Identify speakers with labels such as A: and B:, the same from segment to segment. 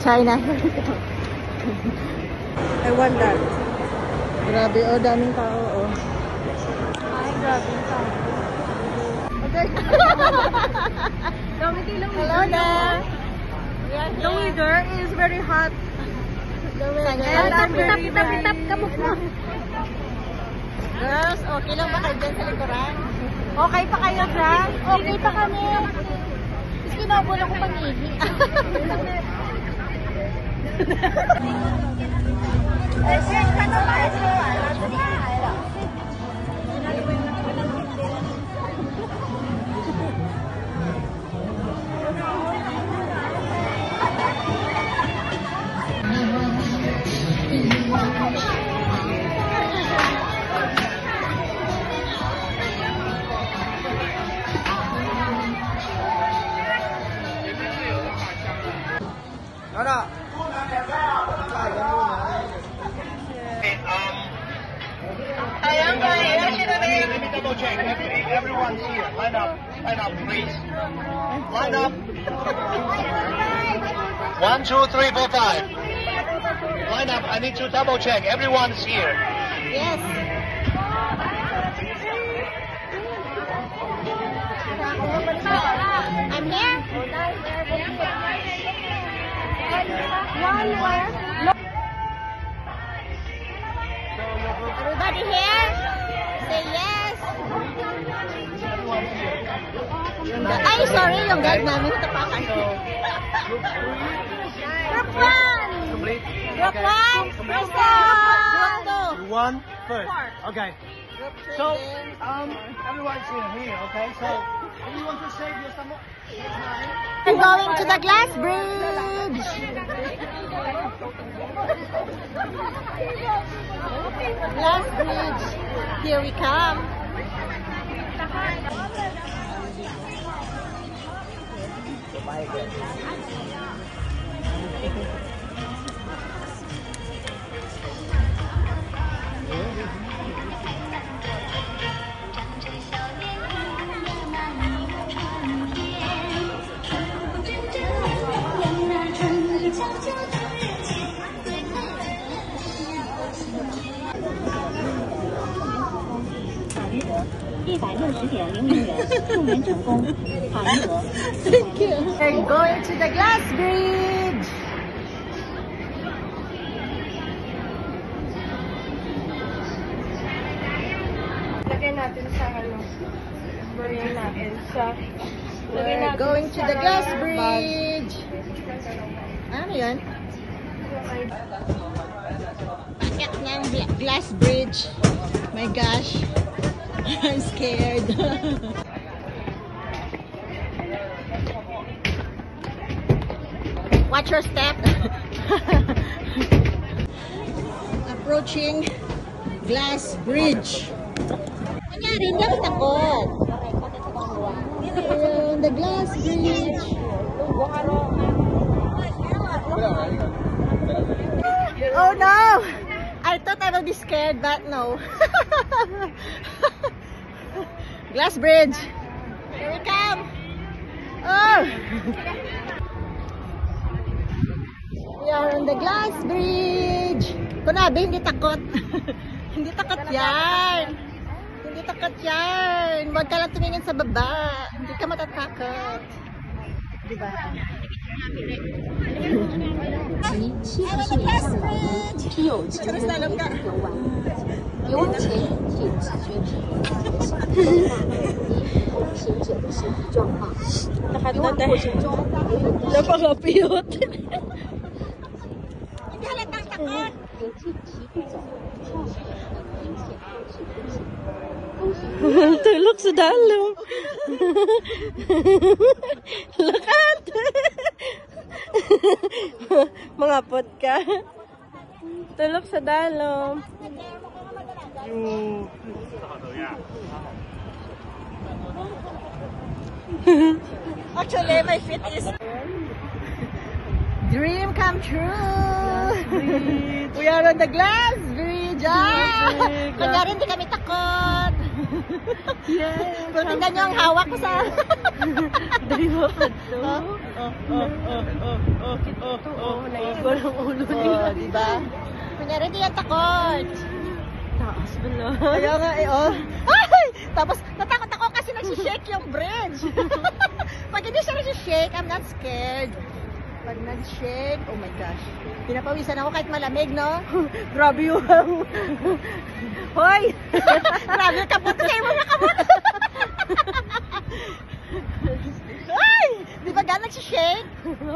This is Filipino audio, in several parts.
A: China.
B: I want that.
A: Grabe, oh, daming tao, oh.
B: Ay, grabe ka.
A: Okay. Hello. We are
B: The
A: here.
B: weather is very hot.
A: The weather. Tap, tap,
B: very-
A: tap, kamuk mo. Girls, okay lang ba kayo dyan sa likuran?
B: Okay pa kayo dyan?
A: Okay pa kami. Tapos kinabula ko pangihi.
C: Let me double check. Every, everyone's here. Line up. Line up, please. Line up. One, two, three, four, five. Line up. I need to double check. Everyone's here.
A: Yes. I'm here. One? Everybody here? Say yes. Ay, sorry, yung guide namin tapakan. Group 1! Group 1! Group 2!
C: One first. Okay. So, um, everyone's here, here, okay? So, if you want to save your some
A: We're going to the glass bridge. glass bridge. Here we come. Thank To the glass bridge.
B: Lagay natin sa ano. Lagay natin sa...
A: We're going to the glass bridge. Ano yan? Bakit ng gla- glass bridge? My gosh. I'm scared. Watch your step. Approaching glass bridge. Nangyari, hindi ako takot. Ayun, the glass bridge. Oh no! I thought I would be scared, but no. glass bridge. Here we come. Oh! We are on the glass bridge. Kunabi, hindi takot. hindi takot yan. Hindi takot yan. Huwag ka lang tumingin sa baba. Hindi ka matatakot. Diba?
D: I'm 门可以游玩，游玩前请自觉评估同行者的身体状况。游玩过程中，游泳的
A: Napaka-cute.
D: 有近期不走、跳水等明显后续风险。风险
A: Tulog sa dalo. Lakat. Mga pot ka. Tulog sa dalo. Actually, my feet is... Dream come true! We are on the glass bridge! Ah! Kunyari, hindi kami takot!
B: Yes.
A: Kung tingnan nyo ang hawak ko sa...
B: Ka to.
A: Oh, oh, oh, oh, oh, oh, oh,
B: Oo, naigo ng ulo nila.
A: Oh, di ba? Kunyari di yan takot.
B: Taas mo na.
A: Kaya nga eh, oh. Ay! Tapos, natakot ako kasi nagsishake yung bridge. Pag hindi siya nagsishake, I'm not scared. Pag nag-shake, oh my gosh. Pinapawisan ako kahit malamig, no?
B: Grabe yung...
A: Hoy! Grabe, kapot kayo mga kapot! Ay! Di ba ga nagsishake?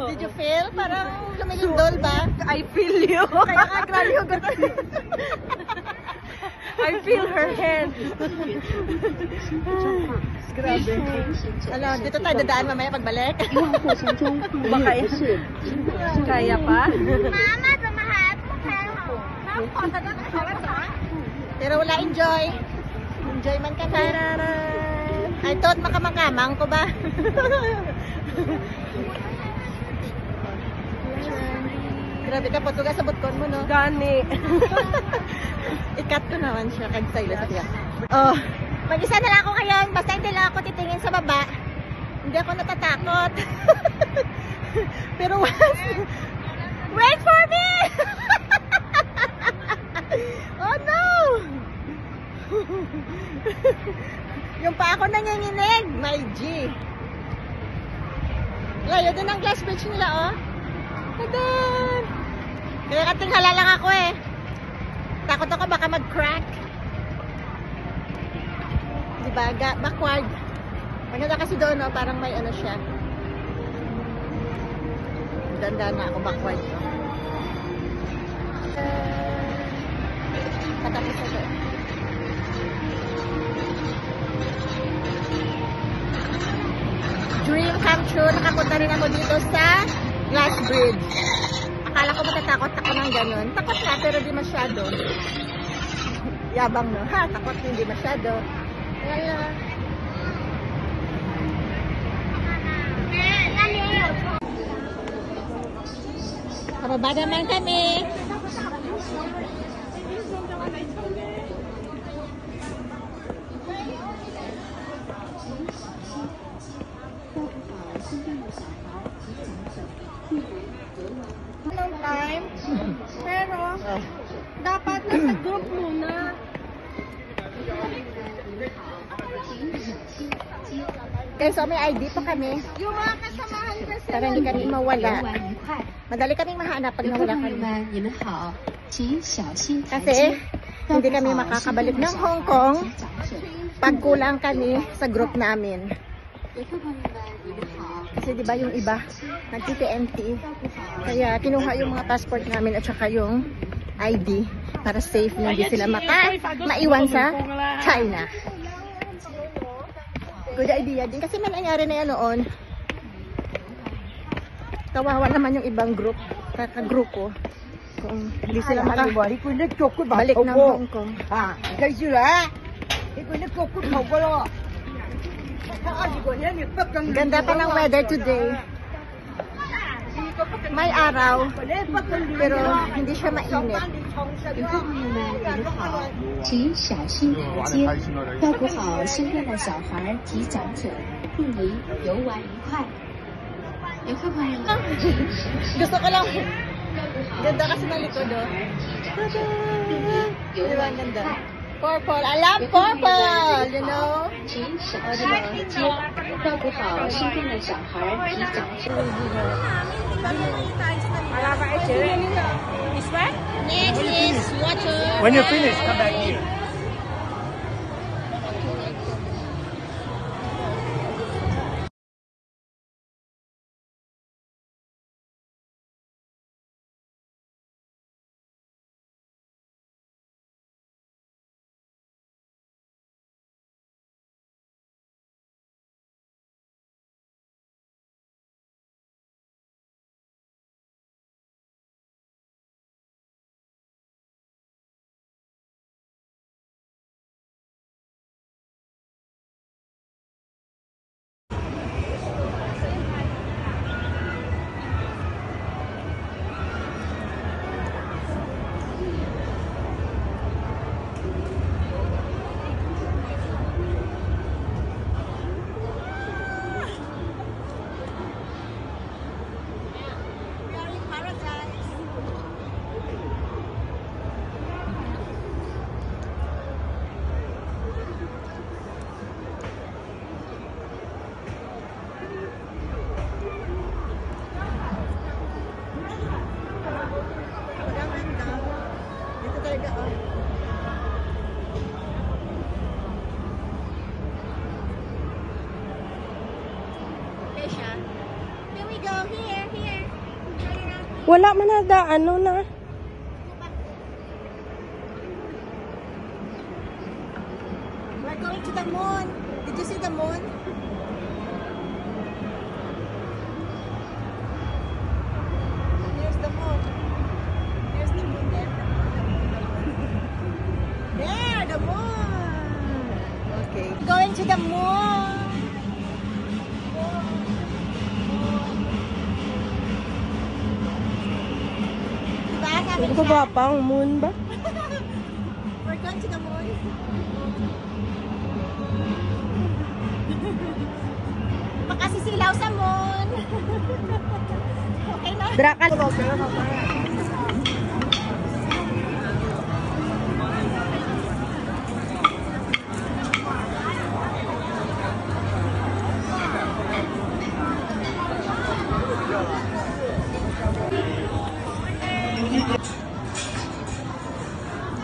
A: Did you feel? Parang lumilindol ba?
B: I feel you.
A: Kaya nga, grabe yung ganun.
B: I feel her head.
A: Grabe. Ano, dito tayo dadaan mamaya pagbalik.
D: Baka eh, Kaya pa? Mama,
B: tumahat mo
A: Pero wala enjoy. Enjoy man ka. I thought makamangamang ko ba? Grabe ka, putuga sa butkon mo, no?
B: Gani.
A: I-cut ko naman siya kag style sa tiyak. Oh, mag-isa na lang ako ngayon. Basta hindi lang ako titingin sa baba. Hindi ako natatakot. Pero once... Wait for me! oh no! Yung pa ako nanginginig, my G. Layo din ang glass bridge nila, oh. Tadan! Kaya katinghala lang ako eh. Takot ako baka mag-crack. Diba? Backward. Maganda kasi doon, no? parang may ano siya. Ganda na ako backward. Uh, patapos na. Dream come true. Nakapunta rin ako dito sa Glass Bridge. Akala ko matatakot ako ng ganun. Takot na, pero di masyado. Yabang no. Ha, takot hindi masyado. Wala. Pababa naman kami.
B: Long time. Pero,
A: ah.
B: dapat nasa group muna.
A: Kaya so may ID pa kami.
B: Yung mga kasamahan kasi
A: Para hindi kami mawala. Madali kaming mahanap pag nawala kami. Kasi hindi kami makakabalik ng Hong Kong pag kulang kami sa group namin. Kasi 'di ba yung iba
D: nagti-TNT.
A: Kaya kinuha yung mga passport namin at saka yung ID para safe na hindi sila maka maiwan sa China. Good idea din kasi may nangyari na yan noon. Kawawa naman yung ibang group, kakagrupo. Kung hindi sila maka balik ng Hong Kong.
B: Ah, kayo sila. Ikaw na kokot mo
A: Ganda pa ng weather today. May araw, pero hindi siya mainit.
D: 游客朋友们，你们好，请小心台阶，照顾好身边的小孩及长者，祝您游玩愉快。游客朋友们，请小心
A: Gusto ko lang,
D: 照顾好
A: ganda kasi ng likod, oh.
D: 游
A: Di ba
D: 玩
A: ang
D: 愉
A: ganda?
D: 快。
A: Purple. I love purple, you know?
D: 请小心台阶，照顾好身边的小孩及长者。
A: Next is water.
C: When you finish, come back here.
B: go here, here. Wala man na
A: daan, no na. Sabi
B: Ano ba pang moon ba?
A: We're going to the moon. Makasisilaw sa moon. okay na?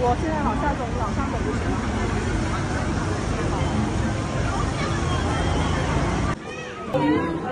A: 我现在往下走你往上走就行了。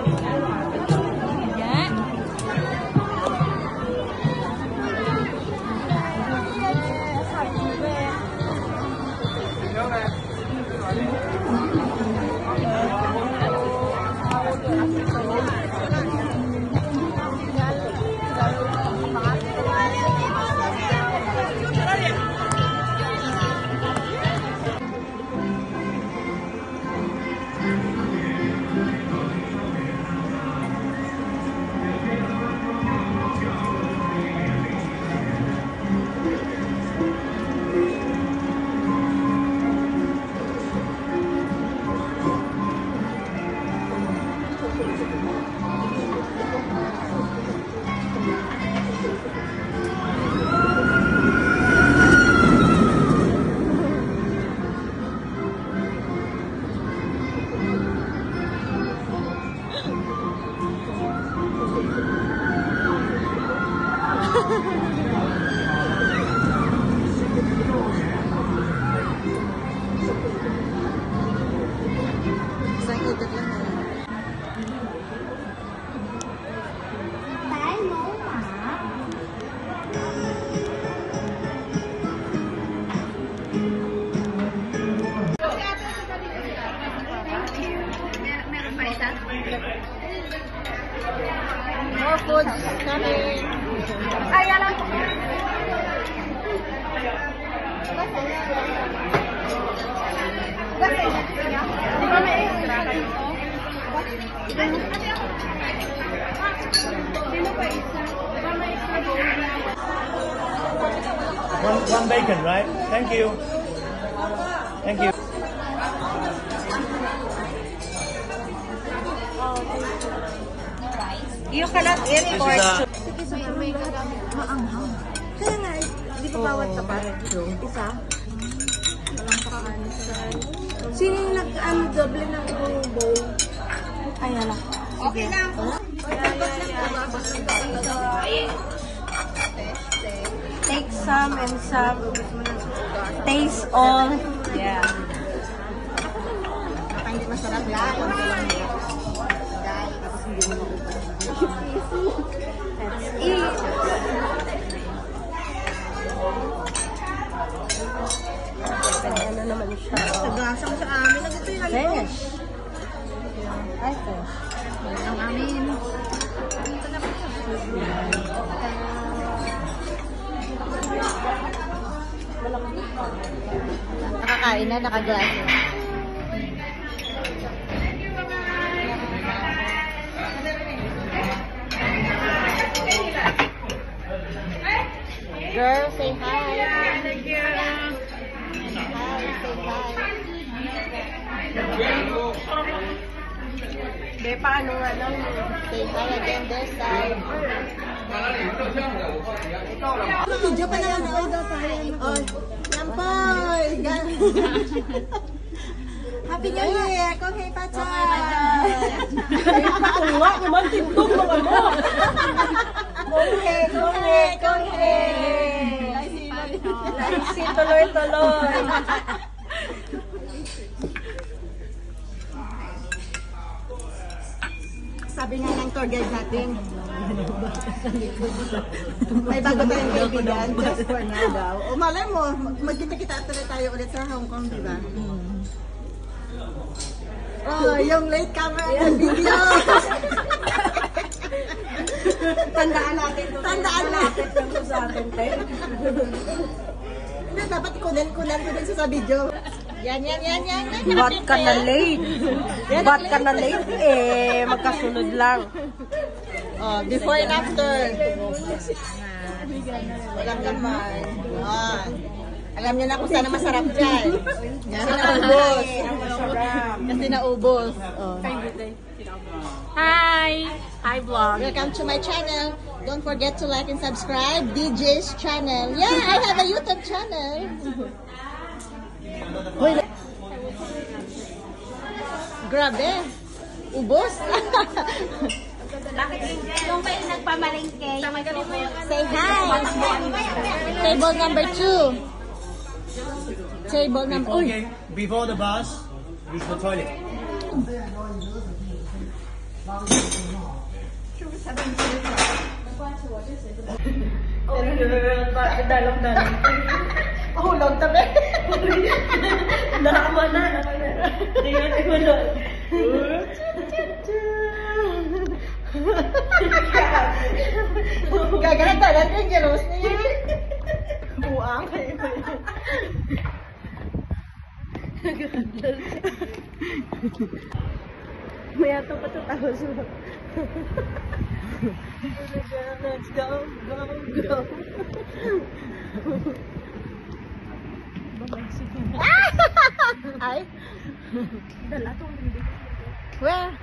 C: One, one bacon, right? Thank you. Thank you.
B: You cannot eat
C: This
B: pork
C: is a
B: Kaya nga, di ba bawat tapat? Isa? Sino yung nag-ano doble ng bowl? Ay, hala. Okay lang. Take some and some. Taste all. Yeah.
A: Hindi masarap lang.
B: Let's eat. Ano naman siya?
A: Tagasang sa amin. Nagito yung
B: Fresh. Ay, fresh.
A: Ang amin. Nakakain na, nakaglasa. Girl, say hi. Thank you. Hi, say hi.
B: Be, paano nga lang?
A: Say hi again this side. Video pa naman ako. Oh, yan po. Happy New Year! Kung hey pachay!
B: Kung nga, naman tindog mo ano.
A: Kung hey, kung hey, kung hey!
B: Si tuloy-tuloy.
A: Sabi nga ng tour guide natin, may bago tayong kaibigan, just for now daw. O malay mo, magkita-kita tuloy tayo ulit sa Hong Kong, di ba? Oh, yung late camera ng video.
B: Tandaan natin.
A: Tandaan na.
B: malapit lang to sa atin, te.
A: Hindi, dapat kunan-kunan ko din sa video. Yan, yan, yan, yan. yan.
B: Ba't ka na late? Ba't ka na late? Eh, magkasunod lang.
A: Oh, before and after. Walang naman. Yan. Alam niyo na kung saan ang masarap dyan. Kasi naubos. Kasi naubos. Oh.
B: Hi! Hi, vlog.
A: Welcome to my channel. Don't forget to like and subscribe. DJ's channel. Yeah, I have a YouTube channel. Hoy. Grabe. Ubos.
B: Yung kayo nagpamalengke,
A: Say hi. Table number two. Table number. Uy.
C: Okay, before the bus, use the toilet.
B: dalam-dalam.
A: Hulog tabi.
B: Nakama na, nakama na. Tingnan ko na.
A: Gagana talaga yung jealous niya. Buang kayo.
B: Maya to pa to tapos mo.
A: Let's go, go, go. Ay.
B: Dala to.
A: Where?